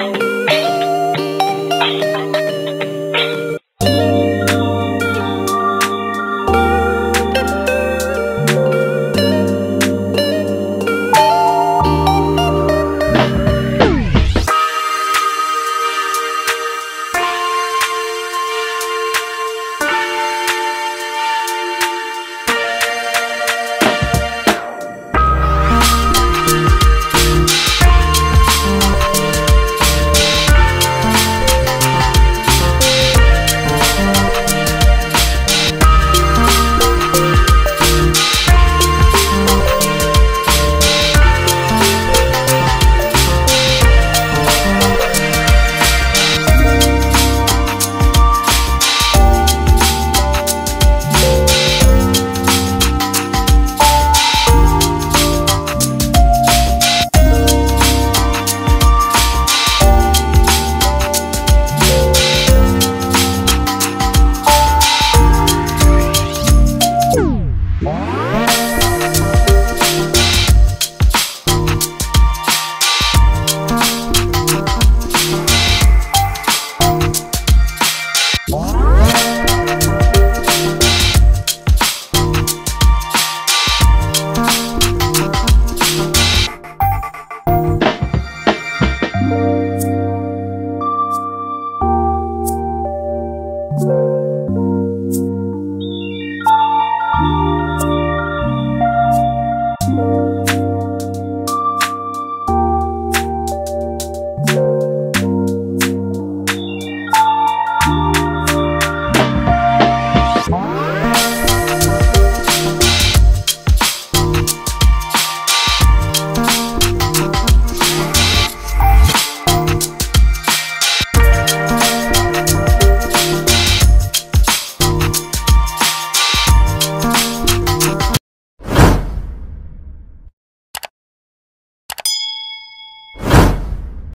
you Bye.